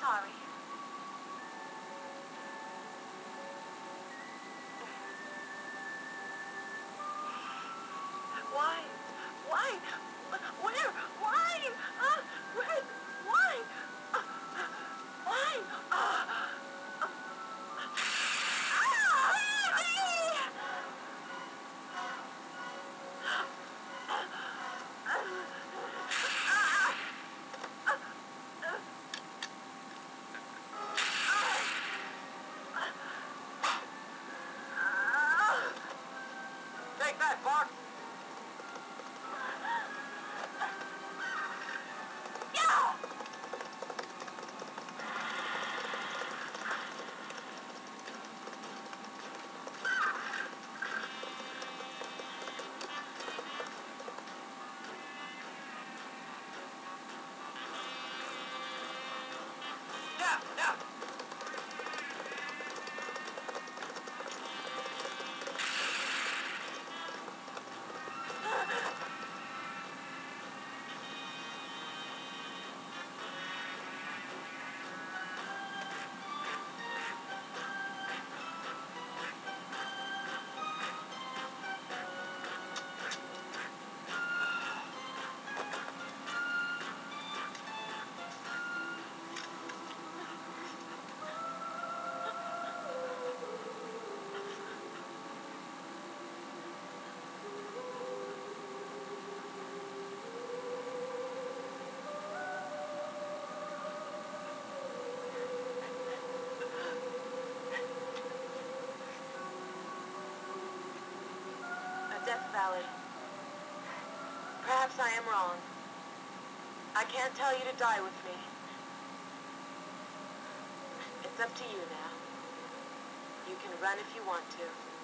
sorry. Why? Why? Death valley. Perhaps I am wrong. I can't tell you to die with me. It's up to you now. You can run if you want to.